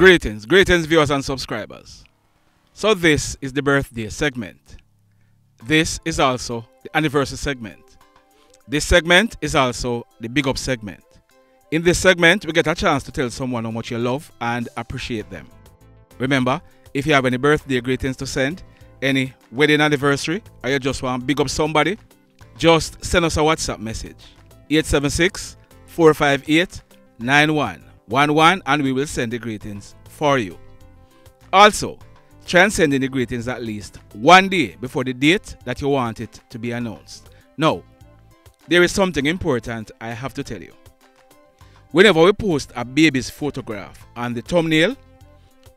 Greetings, greetings, viewers and subscribers. So, this is the birthday segment. This is also the anniversary segment. This segment is also the big up segment. In this segment, we get a chance to tell someone how much you love and appreciate them. Remember, if you have any birthday greetings to send, any wedding anniversary, or you just want to big up somebody, just send us a WhatsApp message 876 458 9111 and we will send the greetings for you. Also, try and send in the greetings at least one day before the date that you want it to be announced. Now, there is something important I have to tell you. Whenever we post a baby's photograph on the thumbnail,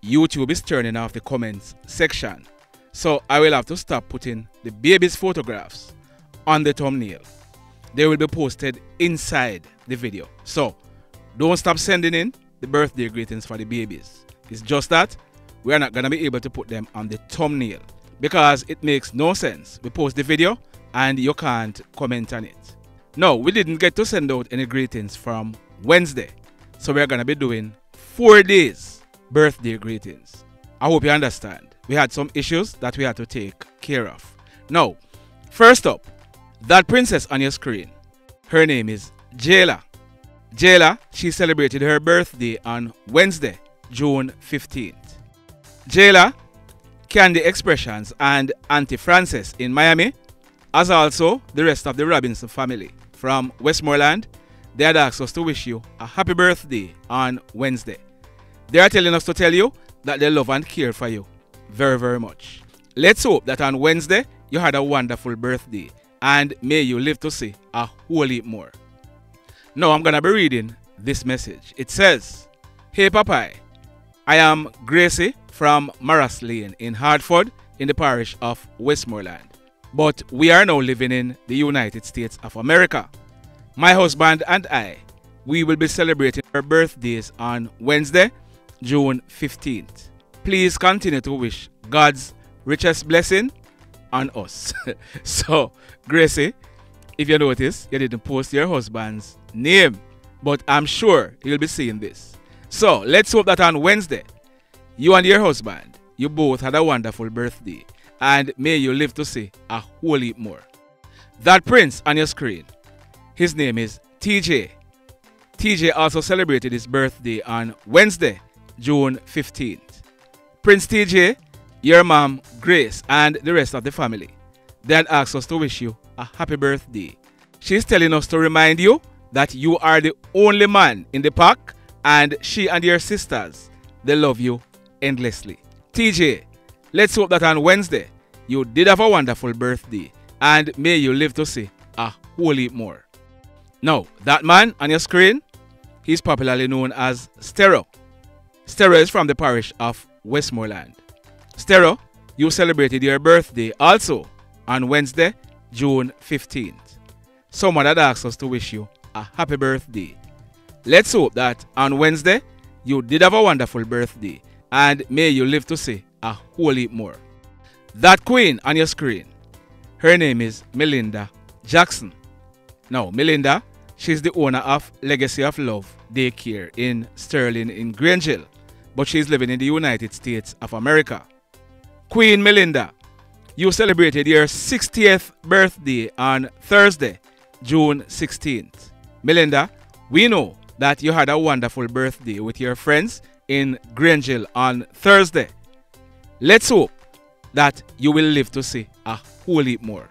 YouTube is turning off the comments section. So I will have to stop putting the baby's photographs on the thumbnail. They will be posted inside the video. So don't stop sending in the birthday greetings for the babies. It's just that we are not going to be able to put them on the thumbnail because it makes no sense. We post the video and you can't comment on it. No, we didn't get to send out any greetings from Wednesday. So we're going to be doing four days birthday greetings. I hope you understand. We had some issues that we had to take care of. Now, first up, that princess on your screen, her name is Jayla. Jayla, she celebrated her birthday on Wednesday, June 15th. Jayla, Candy Expressions, and Auntie Frances in Miami, as also the rest of the Robinson family from Westmoreland, they had asked us to wish you a happy birthday on Wednesday. They are telling us to tell you that they love and care for you very, very much. Let's hope that on Wednesday you had a wonderful birthday and may you live to see a whole heap more. Now I'm going to be reading this message. It says, Hey Popeye, I am Gracie from Maras Lane in Hartford in the parish of Westmoreland. But we are now living in the United States of America. My husband and I, we will be celebrating our birthdays on Wednesday, June 15th. Please continue to wish God's richest blessing on us. so, Gracie, if you notice, you didn't post your husband's name, but I'm sure he'll be seeing this. So, let's hope that on Wednesday, you and your husband, you both had a wonderful birthday, and may you live to see a whole heap more. That prince on your screen, his name is TJ. TJ also celebrated his birthday on Wednesday, June 15th. Prince TJ, your mom, Grace, and the rest of the family, they had asked us to wish you a happy birthday. She's telling us to remind you that you are the only man in the pack and she and your sisters, they love you endlessly. TJ, let's hope that on Wednesday you did have a wonderful birthday and may you live to see a whole heap more. Now, that man on your screen, he's popularly known as Stero. Stero is from the parish of Westmoreland. Stero, you celebrated your birthday also on Wednesday, June 15th. Someone had asked us to wish you a happy birthday. Let's hope that on Wednesday you did have a wonderful birthday and may you live to see a whole heap more. That queen on your screen, her name is Melinda Jackson. Now, Melinda, She's the owner of Legacy of Love Daycare in Sterling in Grangeville, but she's living in the United States of America. Queen Melinda, you celebrated your 60th birthday on Thursday, June 16th. Melinda, we know that you had a wonderful birthday with your friends in Grangeville on Thursday. Let's hope that you will live to see a whole heap more.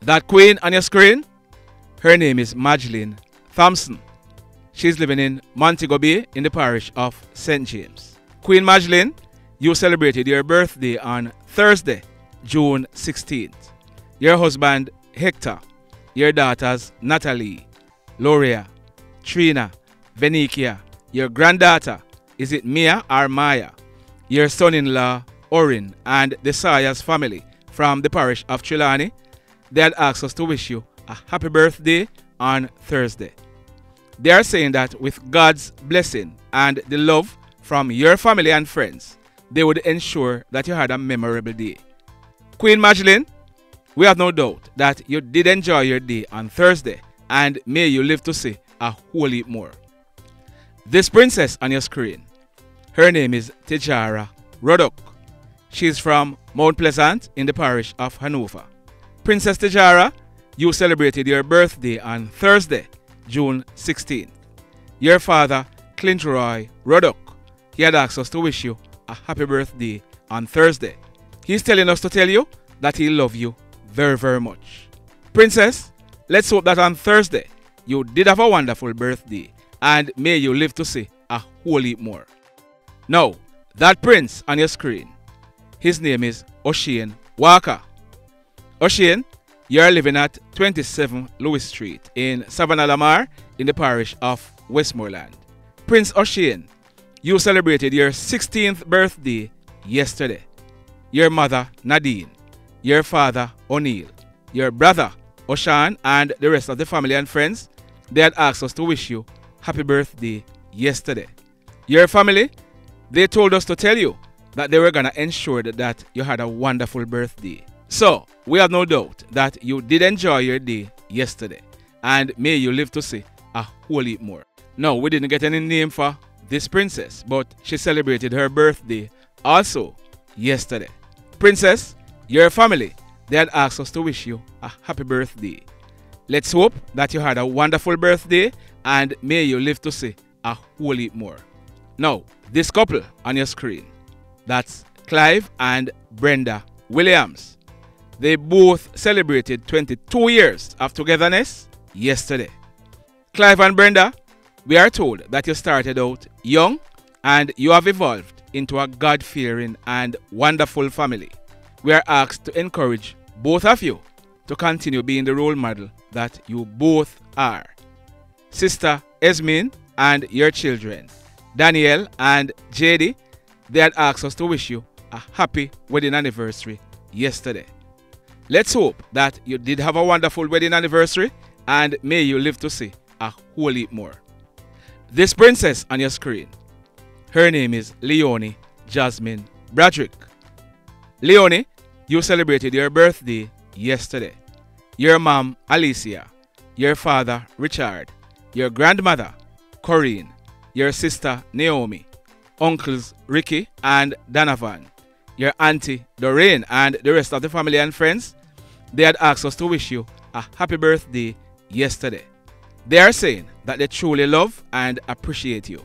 That queen on your screen, her name is Magdalene Thompson. She's living in Montego Bay in the parish of St. James. Queen Magdalene, you celebrated your birthday on Thursday, June 16th. Your husband, Hector, your daughters, Natalie, Loria, Trina, Venikia, your granddaughter, is it Mia or Maya? Your son-in-law, Orin, and the Sayers family from the parish of Trelawny, they had asked us to wish you a happy birthday on Thursday. They are saying that with God's blessing and the love from your family and friends, they would ensure that you had a memorable day. Queen Magdalene, we have no doubt that you did enjoy your day on Thursday and may you live to see a whole heap more. This princess on your screen, Her name is Tijara Rodok. She's from Mount Pleasant in the parish of Hanover. Princess Tijara, you celebrated your birthday on Thursday, June 16th. Your father, Clint Roy Rodok, he had asked us to wish you a happy birthday on Thursday. He's telling us to tell you that he loves you very, very much. Princess, let's hope that on Thursday you did have a wonderful birthday and may you live to see a whole heap more. Now, that prince on your screen, his name is O'Shane Walker. O'Shane, you are living at 27 Lewis Street in Savanna-la-Mar in the parish of Westmoreland. Prince O'Shane, you celebrated your 16th birthday yesterday. Your mother, Nadine, your father, O'Neill, your brother, O'Shan, and the rest of the family and friends, they had asked us to wish you happy birthday yesterday. Your family, they told us to tell you that they were going to ensure that, you had a wonderful birthday. So, we have no doubt that you did enjoy your day yesterday, and may you live to see a whole heap more. No, we didn't get any name for this princess, but she celebrated her birthday also yesterday. Princess, your family, they had asked us to wish you a happy birthday. Let's hope that you had a wonderful birthday and may you live to see a whole heap more. Now, this couple on your screen, that's Clive and Brenda Williams. They both celebrated 22 years of togetherness yesterday. Clive and Brenda, we are told that you started out young and you have evolved into a God fearing and wonderful family. We are asked to encourage both of you to continue being the role model that you both are. Sister Esmin and your children, Danielle and JD, they had asked us to wish you a happy wedding anniversary yesterday. Let's hope that you did have a wonderful wedding anniversary and may you live to see a whole heap more. This princess on your screen, her name is Leonie Jasmine Bradrick. Leonie, you celebrated your birthday yesterday. Your mom, Alicia, your father, Richard, your grandmother, Corinne, your sister, Naomi, uncles, Ricky and Donovan, your auntie, Doreen, and the rest of the family and friends, they had asked us to wish you a happy birthday yesterday. They are saying that they truly love and appreciate you.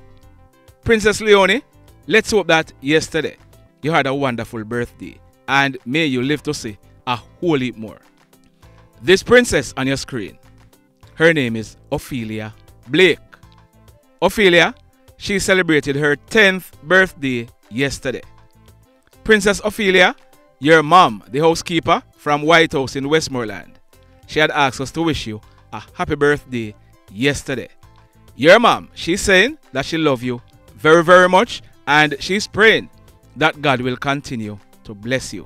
Princess Leonie, let's hope that yesterday you had a wonderful birthday and may you live to see a whole heap more. This princess on your screen, her name is Ophelia Blake. Ophelia, she celebrated her 10th birthday yesterday. Princess Ophelia, your mom, the housekeeper from White House in Westmoreland, she had asked us to wish you a happy birthday yesterday. Your mom, she's saying that she loves you very, very much and she's praying that God will continue to bless you.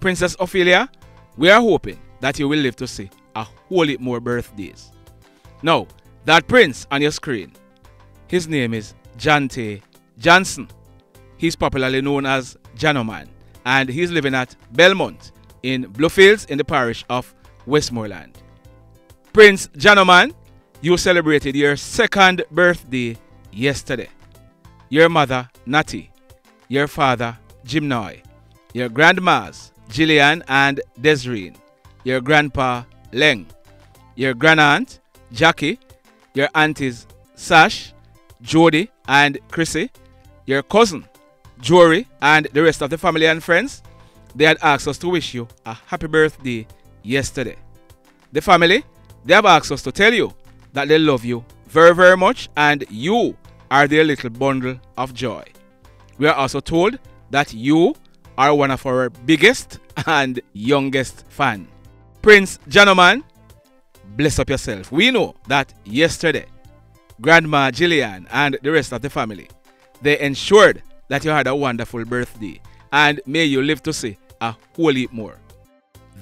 Princess Ophelia, we are hoping that you will live to see a whole lot more birthdays. Now, that prince on your screen, his name is Jante Johnson. He's popularly known as Janoman, and he's living at Belmont in Bluefields in the parish of Westmoreland. Prince Janoman, you celebrated your second birthday yesterday. Your mother, Natty, your father, Jim Noy, your grandmas, Gillian and Desiree, your grandpa, Leng, your grandaunt, Jackie, your aunties, Sash, Jody, and Chrissy, your cousin, Jory, and the rest of the family and friends, they had asked us to wish you a happy birthday yesterday. The family, they have asked us to tell you that they love you very, very much and you are their little bundle of joy. We are also told that you are one of our biggest and youngest fan. Prince Janoman, bless up yourself. We know that yesterday, Grandma Gillian and the rest of the family, they ensured that you had a wonderful birthday and may you live to see a whole heap more.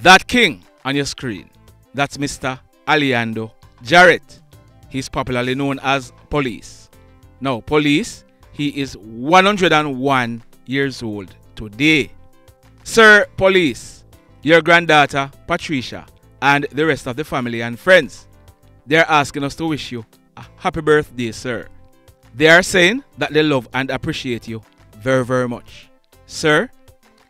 That king on your screen, that's Mr. Aliando Jarrett. He's popularly known as Police. Now, Police, he is 101 years old today. Sir Police, your granddaughter Patricia, and the rest of the family and friends, they're asking us to wish you a happy birthday, sir. They are saying that they love and appreciate you very, very much. Sir,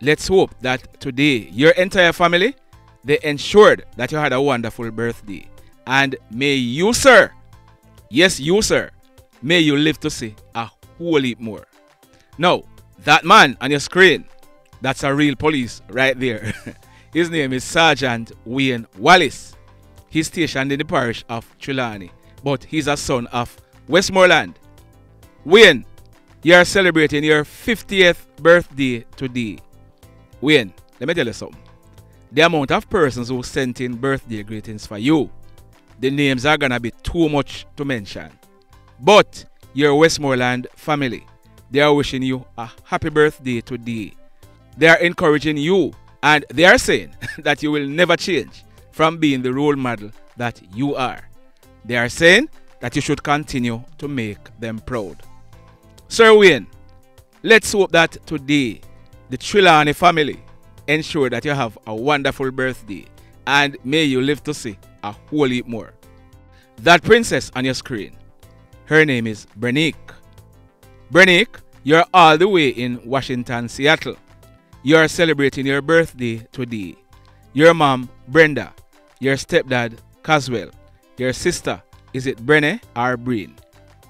let's hope that today your entire family they ensured that you had a wonderful birthday. And may you, sir, yes, you, sir, may you live to see a whole heap more. Now, that man on your screen, that's a real police right there. His name is Sergeant Wayne Wallace. He's stationed in the parish of Trelawny, but he's a son of Westmoreland. Wayne, you are celebrating your 50th birthday today. Wayne, let me tell you something. The amount of persons who sent in birthday greetings for you, the names are gonna be too much to mention. But your Westmoreland family, they are wishing you a happy birthday today. They are encouraging you and they are saying that you will never change from being the role model that you are. They are saying that you should continue to make them proud. Sir Wayne, let's hope that today the Trelawny family ensure that you have a wonderful birthday and may you live to see a whole heap more. That princess on your screen, her name is Bernique. Bernique, you're all the way in Washington, Seattle. You are celebrating your birthday today. Your mom, Brenda, your stepdad, Caswell, your sister, is it Brenne or Breen?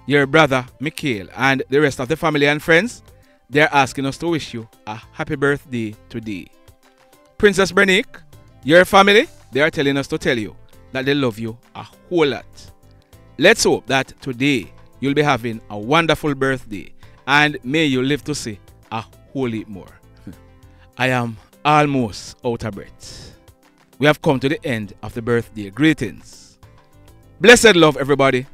Your brother, Mikhail, and the rest of the family and friends, they're asking us to wish you a happy birthday today. Princess Bernique, your family, they are telling us to tell you that they love you a whole lot. Let's hope that today you'll be having a wonderful birthday and may you live to see a whole heap more. I am almost out of breath. We have come to the end of the birthday greetings. Blessed love, everybody.